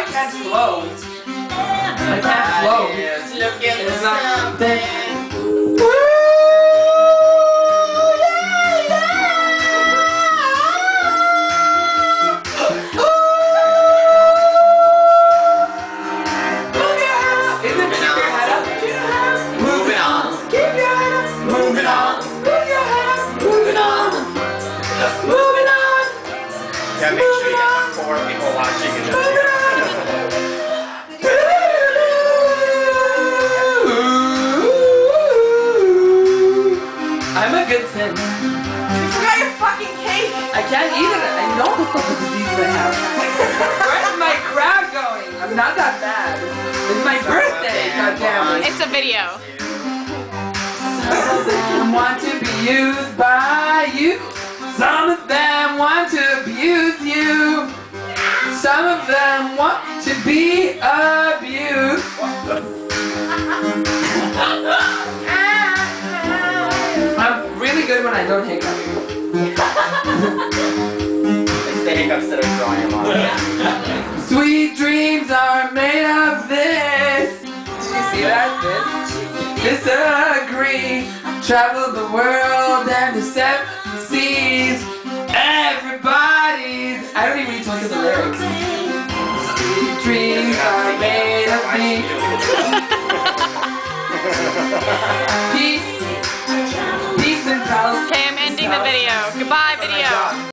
I can't flow. Everybody's looking for It's not- something. Isn't keep your head up? Moving on. Keep your head up. Moving on. Keep your head up. Moving on. Moving on. Yeah, make sure you have four people watching I'm a good sin. You forgot your fucking cake. I can't eat it. I know the disease I have. Where's my crowd going? I'm not that bad. It's my birthday, goddammit. It's a video. Some of them want to be used by you. Some of them want to abuse you. Some of them want to be abused. When I don't hiccup. It's the hiccups that are throwing him off. Sweet dreams are made of this. Did you see that? This. Disagree. Travel the world and the seven seas. Everybody's. I don't even need to look at the lyrics. Sweet dreams are made of me. Peace. Goodbye, video.